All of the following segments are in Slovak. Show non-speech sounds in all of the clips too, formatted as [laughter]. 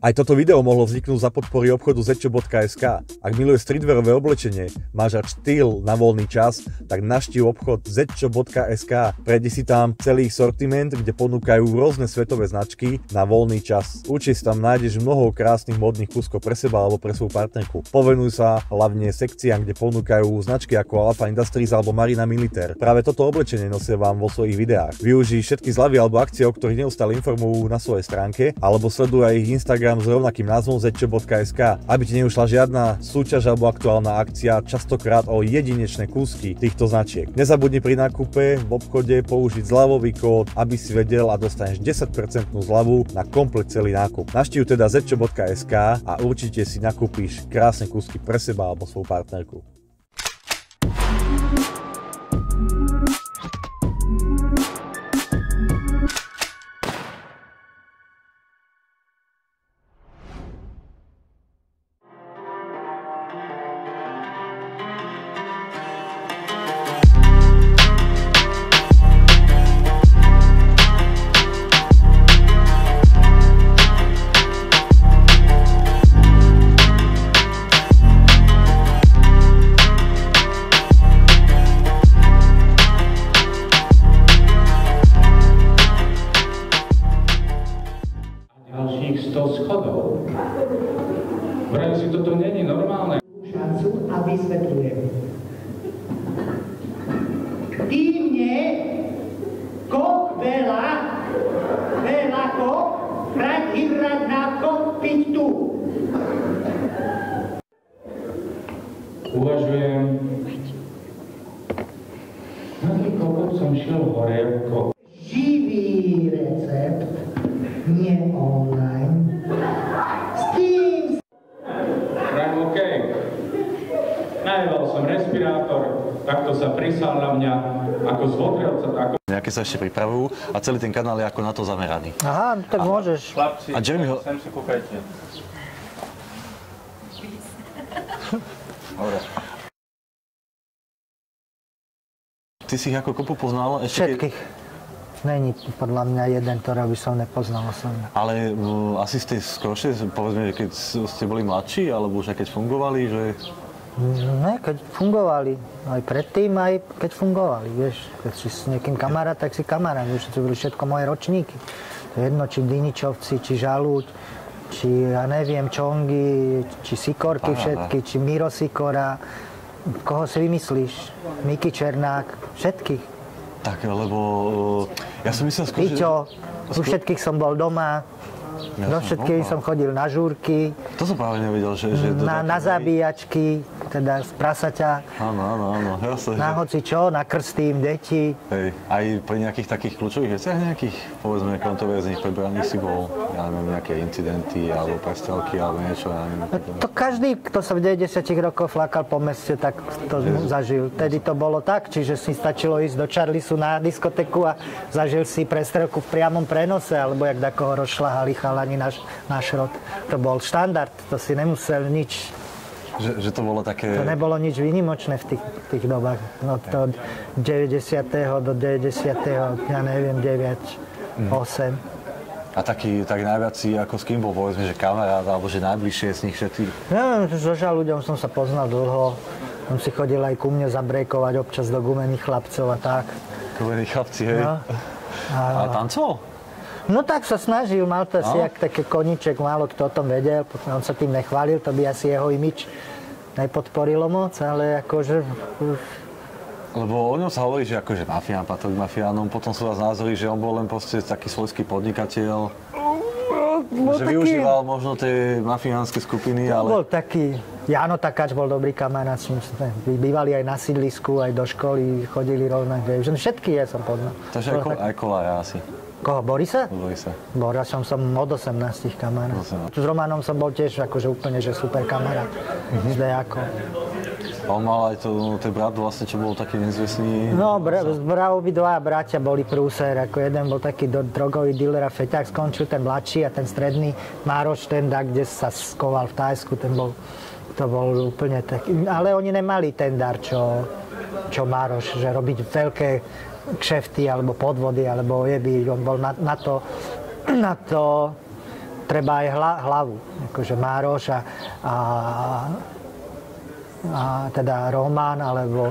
Aj toto video mohlo vzniknúť za podpory obchodu zečo.sk. Ak miluje streetwearové oblečenie, máš rád štýl na voľný čas, tak naštív obchod zečo.sk. Prejdi si tam celý sortiment, kde ponúkajú rôzne svetové značky na voľný čas. Určite tam nájdeš mnoho krásnych modných kúskov pre seba alebo pre svoju partnerku. Povenuj sa hlavne sekciám, kde ponúkajú značky ako Alpha Industries alebo Marina Militaire. Práve toto oblečenie nosia vám vo svojich videách. Využij všetky zľavy alebo akcie, o ktorých neustále informujú na svojej stránke, alebo sleduj ich Instagram Instagram s rovnakým názvom zečo.sk, aby ti neušla žiadna súťaž alebo aktuálna akcia, častokrát o jedinečné kúsky týchto značiek. Nezabudni pri nákupe v obchode použiť zľavový kód, aby si vedel a dostaneš 10% zľavu na komplet celý nákup. Naštív teda zečo.sk a určite si nakúpiš krásne kúsky pre seba alebo svoju partnerku. Uvažujem, na ten kokot som šiel hore ako Živý recept, nie online. S tým Vraj OK. Najeval som respirátor, takto sa prisal na mňa ako z votrelca, ako Nejaké sa ešte pripravujú a celý ten kanál je ako na to zameraný. Aha, tak môžeš. Chlapci, A Jeremy ho- sem si kúkajte. Dobre. Ty si ich ako kopu poznal? Ešte keď- Všetkých. Není podľa mňa jeden, ktorého by som nepoznal osobne. Ale uh, asi ste skoršie, povedzme, že keď ste boli mladší, alebo už aj keď fungovali, že... Ne, keď fungovali. Aj predtým, aj keď fungovali. Vieš, keď si s niekým kamarát, tak si kamarát. Vieš, to boli všetko moje ročníky. To je jedno, či Diničovci, či Žalúď, či ja neviem, Čongy, či Sikorky Aha, všetky, či Miro Sikora. Koho si vymyslíš? Miky Černák, všetkých. Tak, lebo uh, ja som myslel skôr, že... Piťo, u všetkých som bol doma, Ja do všetkých som chodil na žúrky, To som práve nevedel, že... že na, na zabíjačky, teda z prasaťa, Áno, áno, áno, jasne. na hoci čo, na krstým deti. Hej, aj pri nejakých takých kľúčových veciach nejakých, povedzme, kontroverzných prebraných si bol, ja neviem, nejaké incidenty alebo prestrelky alebo niečo, ja neviem. To každý, kto sa v 90 rokoch flakal po meste, tak to zažil. Tedy to bolo tak, čiže si stačilo ísť do Charlisu na diskotéku a zažil si prestrelku v priamom prenose, alebo jak takoho rozšľahali chalani na, na šrot. To bol štandard, to si nemusel nič Že, že to bolo také... To nebolo nič výnimočné v tých, tých dobách. No to od 90. do 90. ja neviem, 9, 8. A taký, tak najviac si ako s kým bol, povedzme, že kamarát, alebo že najbližšie z nich všetci. Ja, so ľuďom som sa poznal dlho. On si chodil aj ku mne zabrejkovať občas do gumených chlapcov a tak. Kovení chlapci, hej. No. A tancoval? No tak sa snažil, mal to asi No. jak také koníček, málo kto o tom vedel, on sa tým nechválil, to by asi jeho imič nepodporilo moc, ale akože Lebo o ňom sa hovorí, že akože mafián, patrí mafiánom, potom sú vás názory, že on bol len proste taký svojský podnikateľ. že taký- využíval možno tie mafiánske skupiny, On bol ale... taký, Jano Takáč bol dobrý kamarát, s ním sme bývali aj na sídlisku, aj do školy, chodili rovnako, že všetky ja som poznal. Takže aj, Bol ko, tak- aj kolára asi. Koho, Borisa? Hovorí sa. Borisom som od 18 kamarát. S Romanom som bol tiež akože úplne, že super kamarát. Mhm. Zde ako. On mal aj to, ten brat vlastne, čo bol taký nezvestný. No, br- bra, obidva bratia boli prúser, ako jeden bol taký do, drogový dealer a feťák, skončil ten mladší a ten stredný Mároš, ten da, kde sa skoval v Tajsku, ten bol, to bol úplne taký, ale oni nemali ten dar, čo, čo Mároš, že robiť veľké kšefty alebo podvody alebo jeby, on bol na, na to, na to treba aj hla, hlavu. Akože Mároš a, a, a teda Román, alebo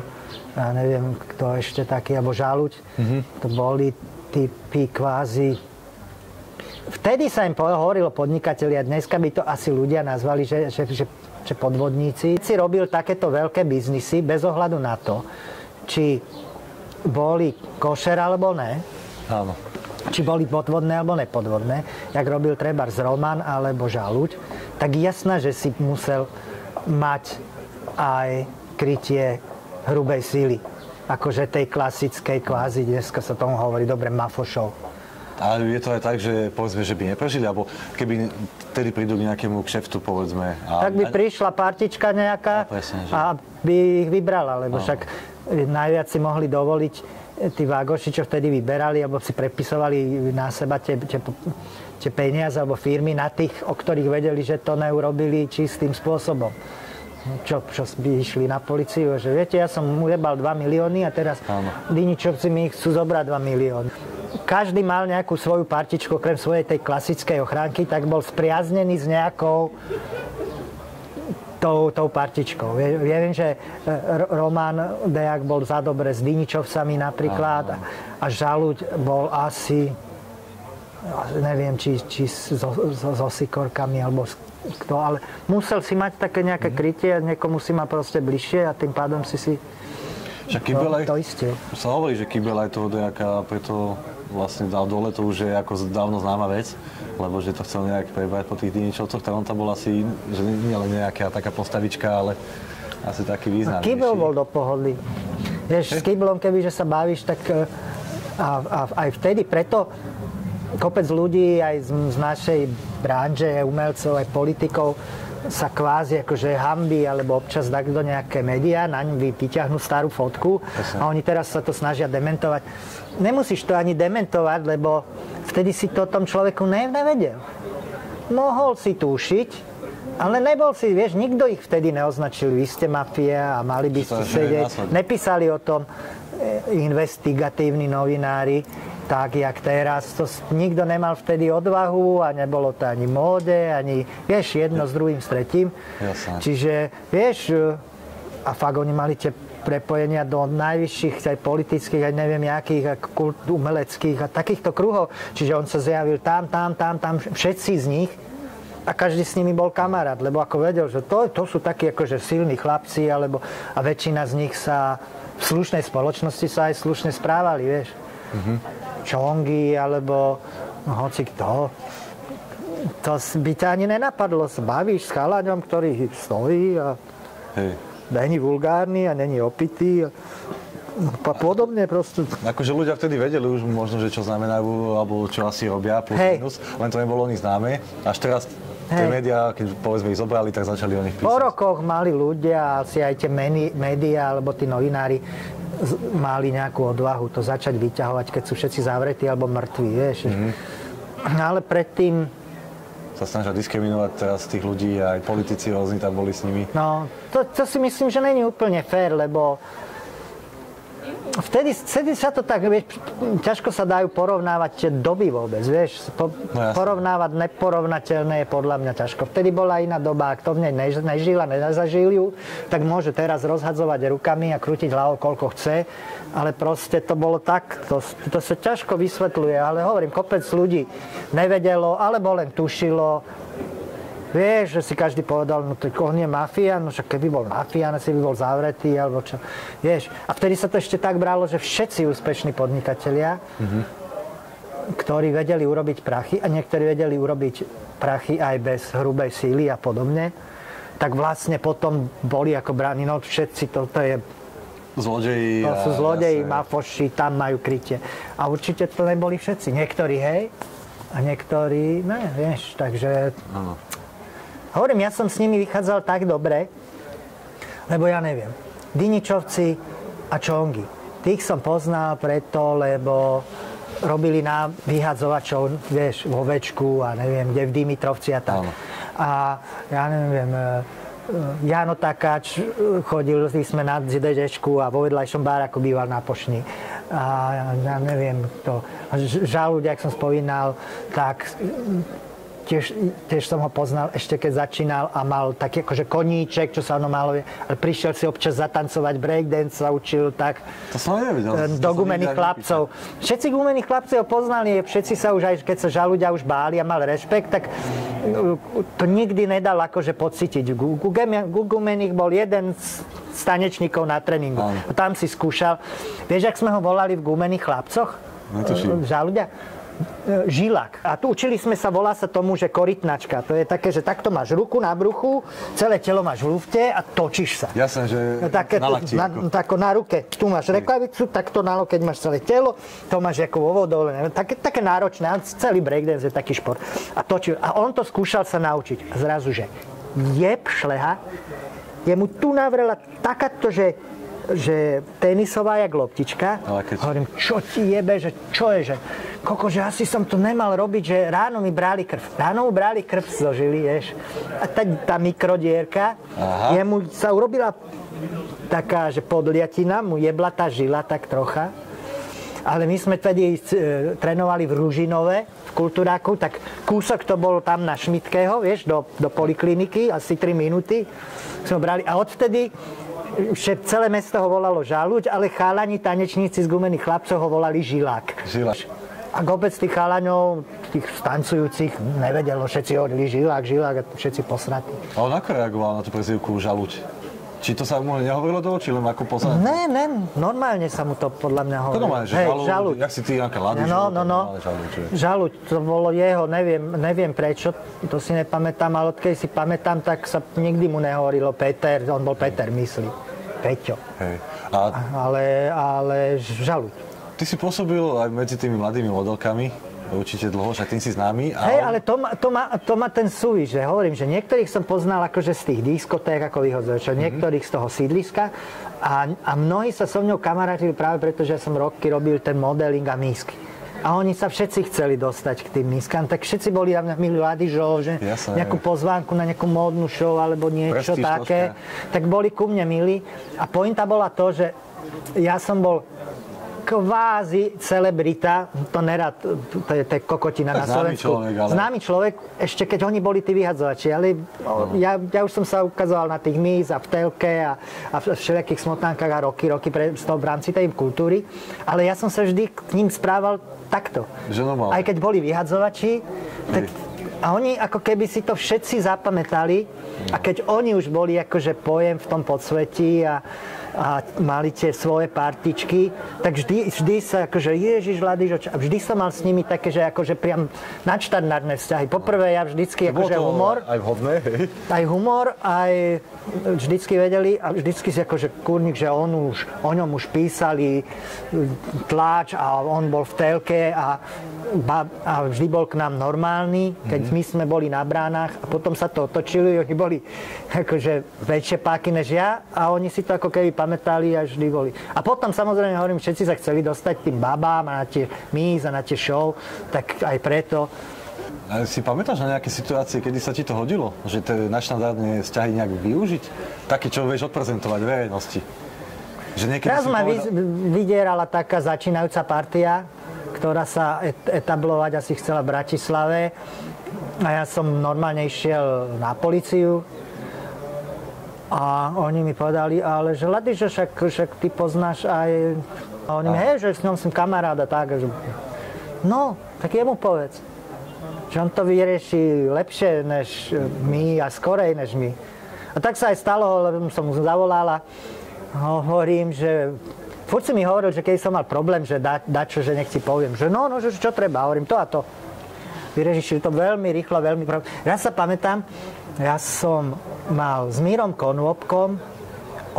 ja neviem, kto ešte taký, alebo Žaluť. Mm-hmm. To boli typy kvázi Vtedy sa im hovorilo podnikatelia, dneska by to asi ľudia nazvali, že, že, že, že podvodníci. Si robil takéto veľké biznisy bez ohľadu na to, či boli košer alebo ne. Áno. Či boli podvodné alebo nepodvodné. Jak robil treba z Roman alebo Žaluť, tak jasná, že si musel mať aj krytie hrubej síly. Akože tej klasickej kvázi, dneska sa tomu hovorí dobre, mafošov ale je to aj tak, že povedzme, že by neprežili, alebo keby vtedy prídu k nejakému kšeftu, povedzme. A... Tak by prišla partička nejaká a, presne, že... a by ich vybrala, lebo no. však najviac si mohli dovoliť tí vágoši, čo vtedy vyberali, alebo si prepisovali na seba tie, tie, tie peniaze alebo firmy na tých, o ktorých vedeli, že to neurobili čistým spôsobom čo, čo by išli na policiu, že viete, ja som ujebal 2 milióny a teraz Diničovci mi chcú zobrať 2 milióny. Každý mal nejakú svoju partičku, okrem svojej tej klasickej ochránky, tak bol spriaznený s nejakou tou, tou partičkou. Viem, že e, Roman Dejak bol za dobre s Diničovcami napríklad a Žaluť bol asi neviem, či, či so, so, so Sikorkami alebo kto, ale musel si mať také nejaké mhm. krytie, niekomu si ma proste bližšie a tým pádom si si Kybelaj, to, to isté. sa hovorí, že Kybelaj toho dejaka preto vlastne dal dole, to už je ako dávno známa vec, lebo že to chcel nejak prebrať po tých Diničovcoch, tak on tam bol asi, že nie len nejaká taká postavička, ale asi taký význam. Kybel bol do pohody. Vieš, s Kyblom, kebyže sa bavíš, tak e, a, a, aj vtedy, preto kopec ľudí aj z, z našej branže, umelcov, aj politikov, sa kvázi akože hambi alebo občas dá do nejaké médiá, naň vyťahnú starú fotku a oni teraz sa to snažia dementovať. Nemusíš to ani dementovať, lebo vtedy si to tom človeku nevedel. Mohol si tušiť, ale nebol si, vieš, nikto ich vtedy neoznačil, vy ste mafia a mali by ste sedieť. Nepísali o tom eh, investigatívni novinári tak, jak teraz. To nikto nemal vtedy odvahu a nebolo to ani móde, ani, vieš, jedno s druhým, s tretím. Jasne. Čiže, vieš, a fakt oni mali tie prepojenia do najvyšších aj politických, aj neviem jakých, kult, umeleckých a takýchto kruhov. Čiže on sa zjavil tam, tam, tam, tam, všetci z nich a každý s nimi bol kamarát, lebo ako vedel, že to, to sú takí akože silní chlapci, alebo a väčšina z nich sa v slušnej spoločnosti sa aj slušne správali, vieš. Mm-hmm. Čongy alebo hoci kto. To by ťa ani nenapadlo. Bavíš s chalaňom, ktorý stojí a Hej. není vulgárny a není opitý. A podobne proste. Akože ľudia vtedy vedeli už možno, že čo znamenajú, alebo čo asi robia, plus hey. minus, len to nebolo nich známe. Až teraz Tie médiá, keď povedzme ich zobrali, tak začali o nich písať. Po rokoch mali ľudia, asi aj tie médiá alebo tí novinári mali nejakú odvahu to začať vyťahovať, keď sú všetci zavretí alebo mŕtvi, vieš. Mm-hmm. Ale predtým... Sa snažia diskriminovať teraz tých ľudí a aj politici rôzni tam boli s nimi. No, to, to si myslím, že není úplne fér, lebo vtedy, vtedy sa to tak, vieš, ťažko sa dajú porovnávať tie doby vôbec, vieš. Po, no porovnávať neporovnateľné je podľa mňa ťažko. Vtedy bola iná doba, kto v nej než, nežil a nezažil ju, tak môže teraz rozhadzovať rukami a krútiť hlavou, koľko chce, ale proste to bolo tak, to, to sa ťažko vysvetľuje, ale hovorím, kopec ľudí nevedelo, alebo len tušilo, Vieš, že si každý povedal, no tak on je mafián, no však keby bol mafián, asi by bol zavretý, alebo čo. Vieš, a vtedy sa to ešte tak bralo, že všetci úspešní podnikatelia, mm-hmm. ktorí vedeli urobiť prachy a niektorí vedeli urobiť prachy aj bez hrubej síly a podobne, tak vlastne potom boli ako bráni, no všetci, to, to je Zlodeji. To sú zlodeji, mafoši, tam majú krytie. A určite to neboli všetci. Niektorí hej, a niektorí ne, vieš, takže... Ano. Hovorím, ja som s nimi vychádzal tak dobre, lebo ja neviem. Diničovci a Čongy. Tých som poznal preto, lebo robili na vyhadzovačov, vieš, vo Večku a neviem, kde v Dimitrovci a tak. A ja neviem, e, Jano Takáč chodil, sme na ZDČku a vo vedľajšom báraku býval na Pošni. A ja neviem, to, Žalúď, jak som spomínal, tak tiež, tiež som ho poznal ešte keď začínal a mal taký akože koníček, čo sa ono malo, ale prišiel si občas zatancovať breakdance, sa učil tak. To som nevedel. Do gumených chlapcov. Všetci gumených chlapci ho poznali, všetci sa už aj, keď sa žaludia už báli a mal rešpekt, tak e, to nikdy nedal akože pocítiť. Gu- gu- gu- Gumených bol jeden z z tanečníkov na tréningu. Tam si skúšal. Vieš, ak sme ho volali v gumených chlapcoch? Netuším. E, Žaludia? E, Žilak. A tu učili sme sa, volá sa tomu, že korytnačka. To je také, že takto máš ruku na bruchu, celé telo máš v lufte a točíš sa. Jasné, že No, také, na lakti. na, ako. tako na ruke. Tu máš rekavicu, takto na lokeť máš celé telo, to máš ako vo vodole. Také, také náročné, celý breakdance je taký šport. A, točil. a on to skúšal sa naučiť. A zrazu, že jeb šleha, jemu tu navrela takáto, že že tenisová jak loptička. Ale keď- Hovorím, čo ti jebe, že čo je, že koko, že asi som to nemal robiť, že ráno mi brali krv. Ráno mu brali krv zo žily, vieš. A tá, tá mikrodierka, Aha. jemu sa urobila taká, že podliatina, mu jebla tá žila tak trocha. Ale my sme tedy e, trénovali v Ružinove, v kultúráku, tak kúsok to bol tam na Šmitkého, vieš, do, do polikliniky, asi 3 minúty sme brali. A odvtedy že celé mesto ho volalo Žaluť, ale chalani, tanečníci z gumených chlapcov ho volali Žilák. Žila. A kopec tých chalaňov, tých stancujúcich, nevedelo, všetci hovorili Žilák, Žilák a všetci posratí. A on ako reagoval na tú prezivku žaluť? Či to sa mu nehovorilo do očí, len ako poznať? Ne, ne, normálne sa mu to podľa mňa To hovorilo. normálne, že Hej, žaluť. jak si ty nejaká ladiš, No, no, no. Žaluť, že... Žaluť, to bolo jeho, neviem, neviem prečo, to si nepamätám, ale odkedy si pamätám, tak sa nikdy mu nehovorilo Peter, on bol Peter, myslí. Peťo. Hej. A Ale, ale žaluť. ty si pôsobil aj medzi tými mladými modelkami, určite dlho, však tým si známy. A Hej, ale to má, to, má, to má ten súvis, že hovorím, že niektorých som poznal akože z tých diskoték, ako vyhodzovačov, Mhm. niektorých z toho sídliska a, a mnohí sa so mnou kamarátili práve preto, že som roky robil ten modeling a mísky. A oni sa všetci chceli dostať k tým mískam, tak všetci boli mňa milí Ladižov, že Jasné. nejakú pozvánku na nejakú módnu show alebo niečo Prestíž také, tak boli ku mne milí. A pointa bola to, že ja som bol kvázi celebrita, to nerad, to je, to je kokotina na známy Slovensku. človek, ale- Známy človek, ešte keď oni boli tí vyhadzovači, ale ja, ja už som sa ukazoval na tých míz a v telke a, a v všelijakých smotánkach a roky, roky pre, v rámci tej kultúry, ale ja som sa vždy k ním správal takto. Že normálne. Aj keď boli vyhadzovači, tak a oni ako keby si to všetci zapamätali a keď oni už boli akože pojem v tom podsvetí a, a mali tie svoje partičky, tak vždy, vždy sa akože Ježiš Ladižo, a vždy som mal s nimi také, že akože priam nadštandardné vzťahy. Poprvé ja vždycky akože humor, aj vhodné, hej? aj humor, aj vždycky vedeli a vždycky si akože kurník, že on už, o ňom už písali tláč a on bol v telke a, a vždy bol k nám normálny, keď my sme boli na bránach a potom sa to otočili, oni boli akože väčšie páky než ja a oni si to ako keby pamätali a vždy boli. A potom samozrejme hovorím, všetci sa chceli dostať tým babám a na tie míz a na tie show, tak aj preto A si pamätáš na nejaké situácie, kedy sa ti to hodilo? Že tie naštandardné vzťahy nejak využiť? Také, čo vieš odprezentovať verejnosti? Že Raz ma povedal- vy, vydierala taká začínajúca partia, ktorá sa et- etablovať asi chcela v Bratislave. A ja som normálne išiel na policiu a oni mi povedali, ale že Lady, že však, však ty poznáš aj... A oni mi, hej, že s ňom som kamaráda, tak. Že... No, tak jemu povedz. Že on to vyrieši lepšie než my a skorej než my. A tak sa aj stalo, lebo som mu zavolala. Hovorím, že furt si mi hovoril, že keď som mal problém, že dá, dá čo, že nech ti poviem. Že no, no, že čo treba. Hovorím to a to. Vyriešili to veľmi rýchlo, veľmi... Ja sa pamätám, ja som mal s Mírom Konvopkom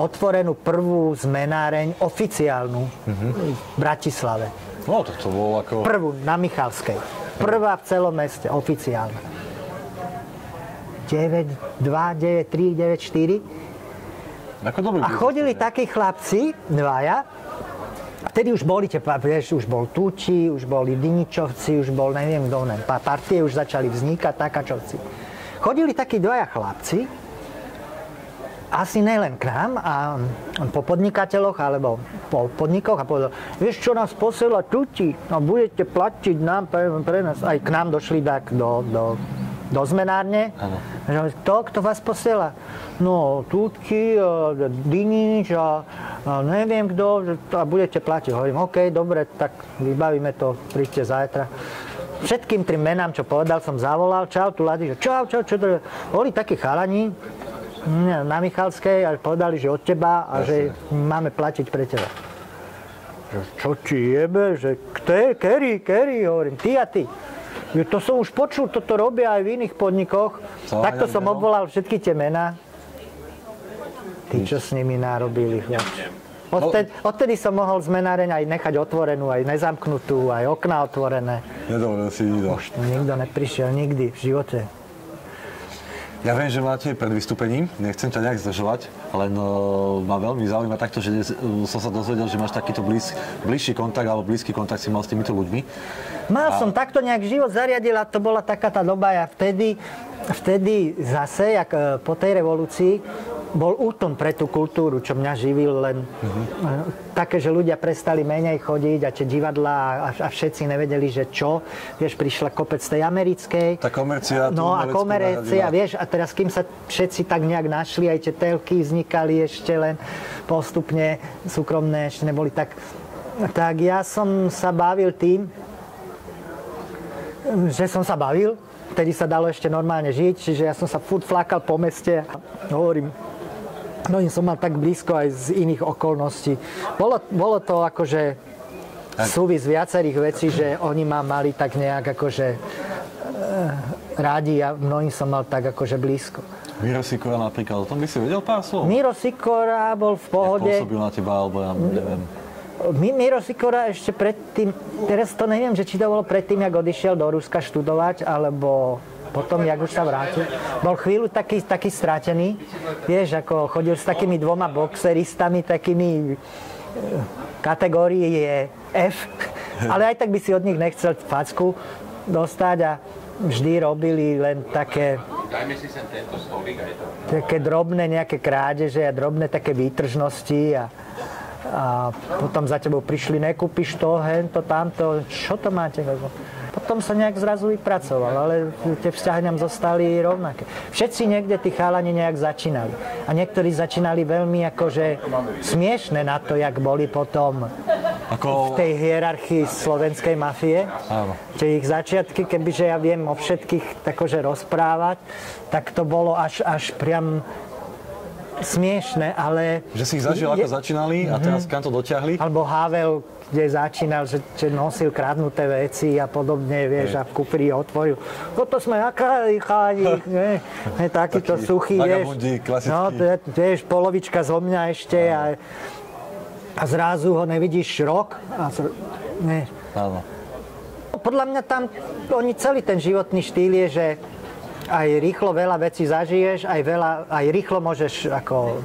otvorenú prvú zmenáreň oficiálnu v Bratislave. No, to, to bolo ako... Prvú na Michalskej. Prvá v celom meste, oficiálna. 9, 2, 9, 3, 9, 4. Ako A chodili ne? takí chlapci, dvaja, a vtedy už boli, tie, vieš, už bol Tuči, už boli Diničovci, už bol neviem kto, pa- partie už začali vznikať, Takačovci. Chodili takí dvaja chlapci, asi nelen k nám, a po podnikateľoch alebo po podnikoch a povedal, vieš čo nás posiela Tuči, no budete platiť nám pre, pre nás. Aj k nám došli tak do, do do zmenárne. Že, kto, kto vás posiela? No, Tutky, a Dinič a, a neviem kto, a budete platiť. Hovorím, OK, dobre, tak vybavíme to, príďte zajtra. Všetkým tým menám, čo povedal, som zavolal, čau, tu Ladi, že čau, čau, čo to? Boli takí chalani na Michalskej a povedali, že od teba a že máme platiť pre teba. Že, čo ti jebe, že kto Kerry, Kerry, hovorím, ty a ty. To som už počul, toto robia aj v iných podnikoch. Co, Takto som obvolal všetky tie mená. Ty, čo s nimi narobili, chlapče. Odtedy, odtedy som mohol zmenáreň aj nechať otvorenú, aj nezamknutú, aj okna otvorené. Nedovolil si nikto. Už nikto neprišiel nikdy v živote. Ja viem, že máte pred vystúpením, nechcem ťa nejak zdržovať, len uh, ma veľmi zaujíma takto, že uh, som sa dozvedel, že máš takýto blíz, bližší kontakt alebo blízky kontakt si mal s týmito ľuďmi. Mal som takto nejak život zariadil a to bola taká tá doba, ja vtedy, vtedy zase, jak e, po tej revolúcii, bol úton pre tú kultúru, čo mňa živil len uh také, že ľudia prestali menej chodiť a tie divadlá a, a všetci nevedeli, že čo. Vieš, prišla kopec tej americkej. Tá komercia, No a komercia, nahradila. vieš, a teraz kým sa všetci tak nejak našli, aj tie telky vznikali ešte len postupne, súkromné ešte neboli tak... Tak ja som sa bavil tým, že som sa bavil, vtedy sa dalo ešte normálne žiť, čiže ja som sa furt flakal po meste a hovorím, no im som mal tak blízko aj z iných okolností. Bolo, bolo to akože súvis viacerých vecí, že oni ma mali tak nejak akože e, rádi a mnohým som mal tak akože blízko. Miro Sikora napríklad, o tom by si vedel pár slov? Miro Sikora bol v Jak pohode. pôsobil na teba, alebo ja neviem. Mi- Miro Sikora ešte predtým, teraz to neviem, že či to bolo predtým, jak odišiel do Ruska študovať, alebo potom, jak už sa vrátil. Bol chvíľu taký, taký stratený, vieš, ako chodil s takými dvoma boxeristami, takými e, kategórii je F, ale aj tak by si od nich nechcel facku dostať a vždy robili len také také drobné nejaké krádeže a drobné také výtržnosti a, a potom za tebou prišli, nekúpiš to, hento, tamto, čo to máte? Potom sa nejak zrazu vypracoval, ale tie vzťahy nám zostali rovnaké. Všetci niekde tí chalani nejak začínali. A niektorí začínali veľmi akože smiešne na to, jak boli potom v Ako, tej hierarchii slovenskej mafie. Áno. Ich začiatky, kebyže ja viem o všetkých takože rozprávať, tak to bolo až, až priam smiešne, ale... že si ich zažil, ako Je- začínali a teraz kam to dotiahli? Alebo Havel, kde začínal, že, že nosil kradnuté veci a podobne, vieš, a v kufri otvoril. Toto sme aká chalani, [laughs] ne, ne, takýto Taký suchý, vieš. No, vieš, polovička zo mňa ešte a, a zrazu ho nevidíš rok. A, zr- ne. Áno. Podľa mňa tam, oni celý ten životný štýl je, že aj rýchlo veľa vecí zažiješ, aj, veľa, aj rýchlo môžeš ako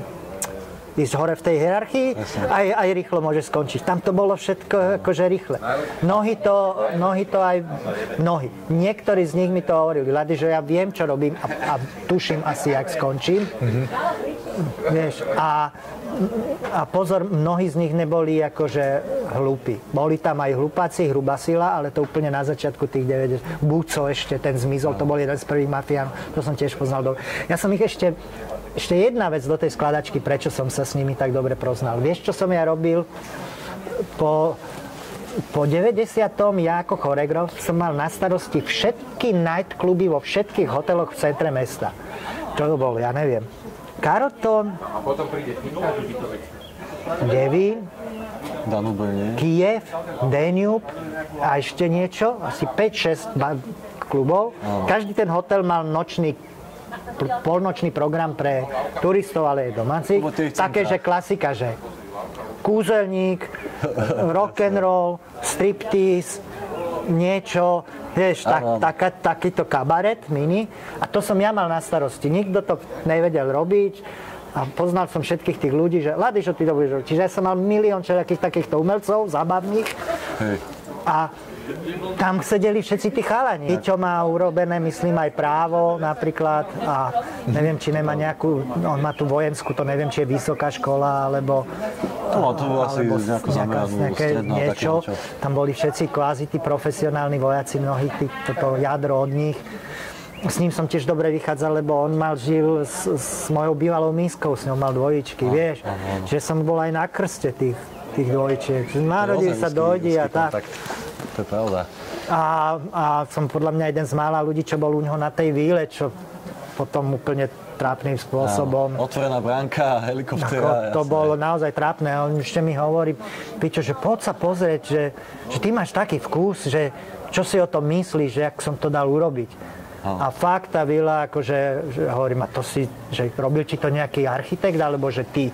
ísť hore v tej hierarchii, aj, aj rýchlo môžeš skončiť. Tam to bolo všetko akože rýchle. Mnohí to, mnohí to aj, mnohí. Niektorí z nich mi to hovorili, Lady, že ja viem, čo robím a, a tuším asi, jak skončím. Vieš, a, a pozor, mnohí z nich neboli akože hlúpi. Boli tam aj hlupáci, hrubá sila, ale to úplne na začiatku tých 90. Buco ešte, ten zmizol, to bol jeden z prvých mafiánov, to som tiež poznal dobre. Ja som ich ešte, ešte jedna vec do tej skladačky, prečo som sa s nimi tak dobre poznal. Vieš, čo som ja robil po, po 90. ja ako choreograf som mal na starosti všetky nightkluby vo všetkých hoteloch v centre mesta. Čo to bolo, ja neviem. Carlton, Devín, Danube, nie? Kiev, Danube a ešte niečo, asi 5-6 ba- klubov. Každý ten hotel mal nočný pr- polnočný program pre turistov, ale aj domácich. Také, že klasika, že kúzelník, [laughs] rock and roll, striptease, niečo, vieš, tak, taká, takýto kabaret mini. A to som ja mal na starosti. Nikto to nevedel robiť. A poznal som všetkých tých ľudí, že Lady, čo ty to budeš robiť. Čiže ja som mal milión všelijakých takýchto umelcov, zábavných. Hej. A tam sedeli všetci tí chalani. Čo má urobené, myslím, aj právo napríklad. A neviem, či nemá nejakú, on má tú vojenskú, to neviem, či je vysoká škola, alebo... No, to bolo asi nejakú nejaká- nejaké strednú, také niečo. niečo. Tam boli všetci kvázi tí profesionálni vojaci, mnohí tí, toto jadro od nich. s ním som tiež dobre vychádzal, lebo on mal žil s, s mojou bývalou miskou, s ňou mal dvojičky, vieš. Že som bol aj na krste tých, tých dvojčiek. Narodili sa dojdi a tak. To je pravda. A, a som podľa mňa jeden z mála ľudí, čo bol u neho na tej výle, čo potom úplne trápnym spôsobom. Áno. Otvorená bránka, helikoptéra. Ako, to jasné. bolo naozaj trápne. On ešte mi hovorí, Pičo, že poď sa pozrieť, že, že ty máš taký vkus, že čo si o tom myslíš, že ak som to dal urobiť. A fakt tá vila, akože, že hovorím, a to si, že robil ti to nejaký architekt, alebo že ty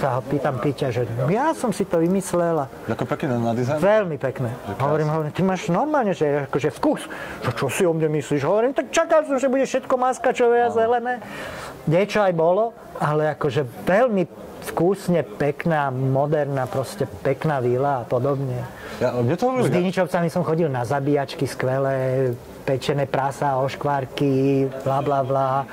sa ho pýtam Piťa, že ja som si to vymyslela. Ako pekne na, dizajn? Veľmi pekné. Hovorím, hovorím, ty máš normálne, že akože vkus. Že čo si o mne myslíš? Hovorím, tak čakal som, že bude všetko maskačové a zelené. Niečo aj bolo, ale akože veľmi vkusne pekná, moderná, proste pekná vila a podobne. Ja, mne to S hovorili, Diničovcami som chodil na zabíjačky skvelé, pečené prasa, oškvárky, bla bla bla.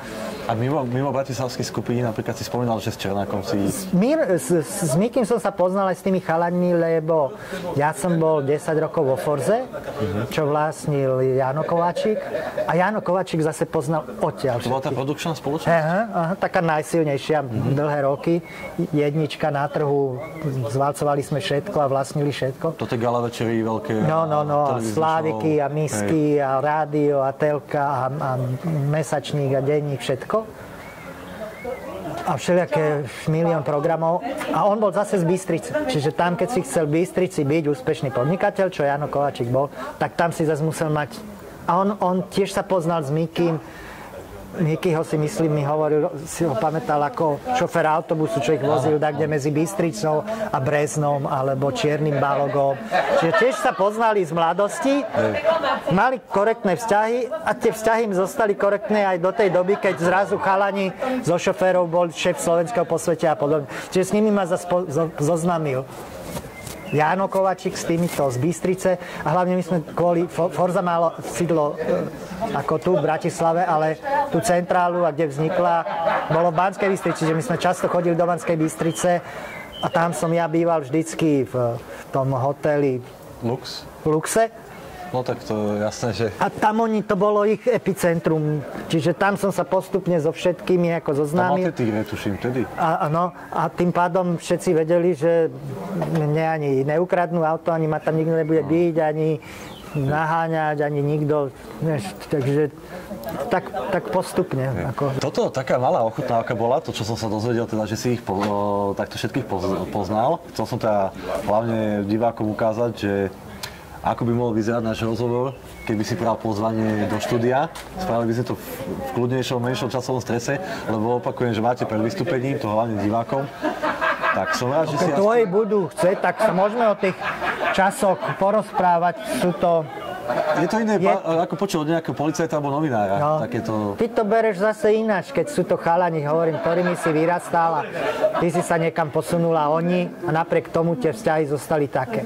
A mimo, mimo bratislavských skupín, napríklad si spomínal, že s Černákom si... Mír, s, s Mikým som sa poznal aj s tými chalanmi, lebo ja som bol 10 rokov vo Forze, čo vlastnil Jano Kováčik a Jano Kováčik zase poznal odtiaľ. To bola tá produkčná spoločnosť? Aha, aha, taká najsilnejšia dlhé roky. Jednička na trhu, zvalcovali sme všetko a vlastnili všetko. Toto je gala večery veľké. No, no, no, sláviky a misky a rádio a telka a, a mesačník a denník, všetko. A všelijaké milión programov. A on bol zase z Bystrice. Čiže tam, keď si chcel Bystrici byť úspešný podnikateľ, čo Jano Kovačík bol, tak tam si zase musel mať... A on, on tiež sa poznal s Mikým, Mikyho si myslím, mi hovoril, si ho pamätal ako šofer autobusu, čo ich vozil tak, medzi Bystricou a Breznom alebo Čiernym Balogom. Čiže tiež sa poznali z mladosti, mali korektné vzťahy a tie vzťahy im zostali korektné aj do tej doby, keď zrazu chalani zo šoférov bol šéf slovenského posvete a podobne. Čiže s nimi ma zase zoznamil. Jáno Kovačík s týmito z Bystrice. A hlavne my sme kvôli Fo- Forza malo sídlo e, ako tu v Bratislave, ale tú centrálu a kde vznikla, bolo v Banskej Bystrici, že my sme často chodili do Banskej Bystrice. A tam som ja býval vždycky v, tom hoteli Lux? Luxe No tak to jasné, že... a tam oni, to bolo ich epicentrum, čiže tam som sa postupne so všetkými ako Tam zoznámil. tie tigre, tuším, vtedy. A, áno, a tým pádom všetci vedeli, že mne ani neukradnú auto, ani ma tam nikto nebude byť, ani naháňať, ani nikto. Vieš, takže tak, tak postupne. Ako, Toto taká malá ochutnávka bola, to čo som sa dozvedel, teda, že si ich po, takto všetkých poz- poznal. Chcel som teda hlavne divákom ukázať, že ako by mohol vyzerať náš rozhovor, keby si prijal pozvanie do štúdia. Spravili by sme to v, v kľudnejšom, menšom časovom strese, lebo opakujem, že máte pred vystúpením, to hlavne divákom. Tak som rád, že si... tvoji budú chcieť, tak sa môžeme o tých časoch porozprávať. Sú to Je to iné, Je- ako počul od nejakého policajta alebo novinára. No. Takéto... Ty to bereš zase ináč, keď sú to chalani, hovorím, ktorými si vyrastal a ty si sa niekam posunula oni a napriek tomu tie vzťahy zostali také.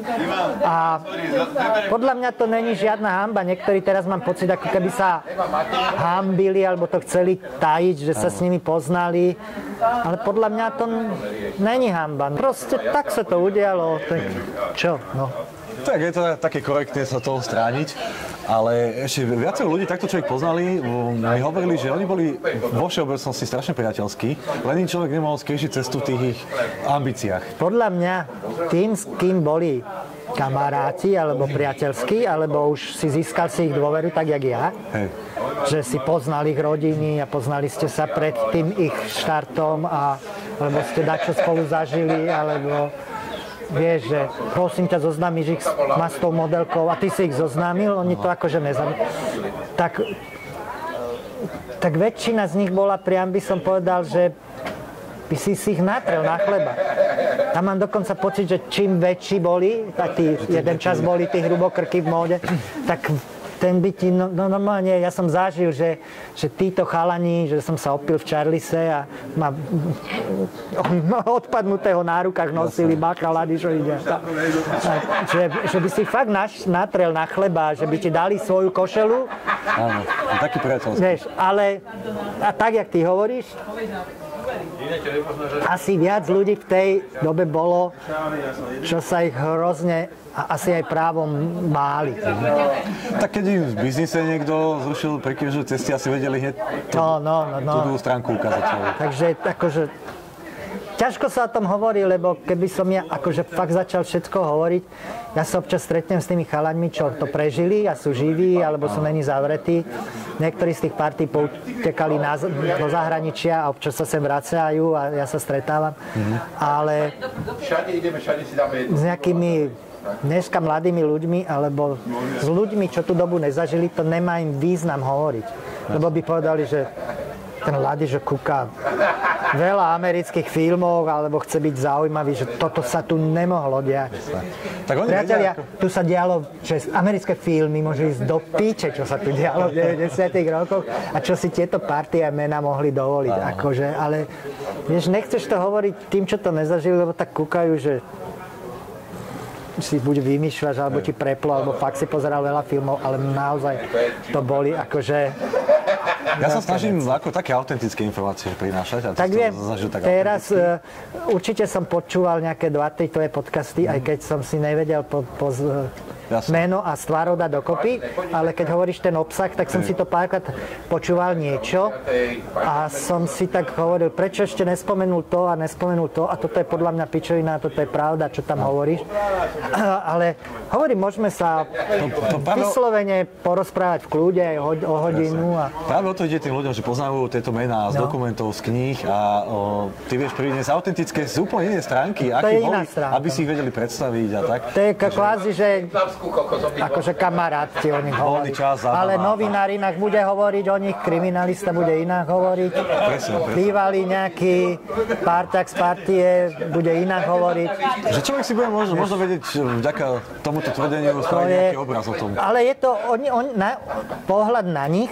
A podľa mňa to není žiadna hamba. Niektorí teraz mám pocit, ako keby sa hambili alebo to chceli tajiť, že sa s nimi poznali. Ale podľa mňa to není hamba. Proste tak sa to udialo. Tak čo? No. Tak je to také korektné sa toho strániť, ale ešte viacero ľudí, takto ich poznali, mi hovorili, že oni boli vo všeobecnosti strašne priateľskí, len im človek nemohol skrížiť cestu v tých ich ambíciách. Podľa mňa tým, s kým boli kamaráti alebo priateľskí, alebo už si získal si ich dôveru, tak jak ja, Hej. že si poznal ich rodiny a poznali ste sa pred tým ich štartom a alebo ste dačo spolu zažili, alebo vieš, že prosím ťa, zoznámiš ich s mastou modelkou a ty si ich zoznámil, oni to akože nezam... Tak, tak väčšina z nich bola priam, by som povedal, že by si si ich natrel na chleba. Tam mám dokonca pocit, že čím väčší boli, a tí, jeden čas boli tí hrubokrky v móde, tak ten by ti, no, no normálne, ja som zažil, že, že títo chalani, že som sa opil v Charlise a ma odpadnutého na rukách nosili bachalady, čo ide. A, a, že, že by si fakt naš, natrel na chleba, že by ti dali svoju košelu, Áno, taký priateľský. Vieš, ale a tak, jak ty hovoríš, asi viac ľudí v tej dobe bolo, čo sa ich hrozne a asi aj právom máli. Tak keď im v biznise niekto zrušil prekrižové cesty, asi vedeli hneď tú, No, no, no, no. tú druhú stránku ukázať. Takže akože ťažko sa o tom hovorí, lebo keby som ja akože fakt začal všetko hovoriť, ja sa občas stretnem s tými chalaňmi, čo to prežili a sú živí, alebo sú není zavretí. Niektorí z tých partí poutekali na, do zahraničia a občas sa sem vracajú a ja sa stretávam. Ale s nejakými dneska mladými ľuďmi alebo s ľuďmi, čo tú dobu nezažili, to nemá im význam hovoriť. Lebo by povedali, že ten Lady, že kúka veľa amerických filmov alebo chce byť zaujímavý, že toto sa tu nemohlo diať. Tak oni Priatelia, vedia, ako- tu sa dialo, že americké filmy môže ísť do píče, čo sa tu dialo v 90 rokoch a čo si tieto party a mena mohli dovoliť. Akože, ale vieš, nechceš to hovoriť tým, čo to nezažili, lebo tak kúkajú, že si buď vymýšľaš, alebo ti preplo, alebo fakt si pozeral veľa filmov, ale naozaj to boli akože... Ja sa snažím ako také autentické informácie prinášať. A Tak viem, tak teraz autenticky. e, určite som počúval nejaké dva, tri tvoje podcasty, aj keď som si nevedel po, po, Jasne. meno a stvárov dať dokopy, ale keď hovoríš ten obsah, tak som si to párkrát počúval niečo a som si tak hovoril, prečo ešte nespomenul to a nespomenul to a toto je podľa mňa pičovina, toto je pravda, čo tam hovoríš. [clears throat] Ale hovorím, môžeme sa to vyslovene porozprávať v kľude aj o hodinu a Práve o to ide tým ľuďom, že poznajú tieto mená z No. dokumentov, z kníh a o, ty vieš priniesť autentické z úplne iné stránky, je iná boli, stránka. aby si ich vedeli predstaviť a tak. to je kvázi, že akože kamarát ti o nich hovorí. Čas. Ale novinár inak bude hovoriť o nich, kriminalista bude inak hovoriť. Presne, presne. Bývalý nejaký parťák z partie bude inak hovoriť. Že človek si bude možno, možno vedieť vďaka tomuto tvrdeniu To spraviť je, nejaký obraz o tom. ale je to, oni, on, na, pohľad na nich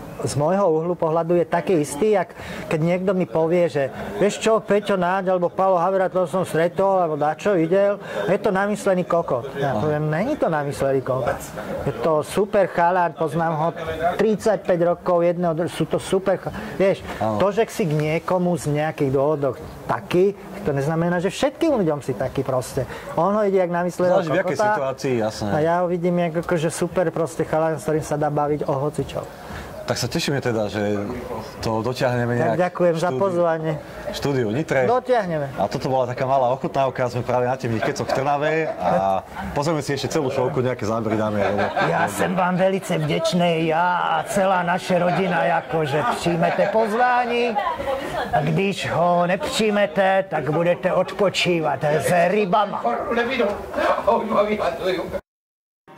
z, môjho uhlu pohľadu je taký istý, jak keď niekto mi povie, že vieš čo, Peťo Náď alebo Palo Havera, to som stretol, alebo dačo videl, je to namyslený kokot. Ja poviem, není to namyslený kokot. Je to super chalán, poznám ho 35 rokov, jedného, sú to super cha- Vieš, to, že si k niekomu z nejakých dôvodov taký, to neznamená, že všetkým ľuďom si taký proste. On ho ide jak namysleného Záleží v kokota. situácii, jasné. A ja ho vidím jak akože super proste chalán, s ktorým sa dá baviť o hocičom. Tak sa tešíme teda, že to dotiahneme Tak nejak ďakujem za štúdiu- pozvanie. štúdiu Nitre. Dotiahneme. A toto bola taká malá ochutnávka, sme práve na temných kecoch v Trnave a pozrieme si ešte celú šovku, nejaké zábery dáme. lebo- Ja som vám velice vděčný, ja a celá naše rodina, jakože přijmete pozvání a když ho nepřijmete, tak budete odpočívat s rybama.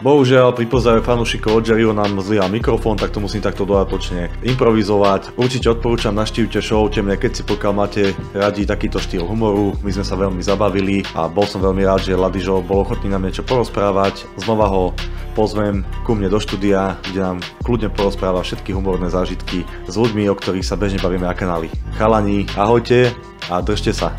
Bohužiaľ, pri pozdrave fanúšikov od Jerryho nám zlyhal mikrofón, tak to musím takto dodatočne improvizovať. Určite odporúčam naštívte show Temné keci, pokiaľ máte radi takýto štýl humoru. My sme sa veľmi zabavili a bol som veľmi rád, že Ladižo bol ochotný nám niečo porozprávať. Znova ho pozvem ku mne do štúdia, kde nám kľudne porozpráva všetky humorné zážitky s ľuďmi, o ktorých sa bežne bavíme na kanáli. Chalani, ahojte a držte sa.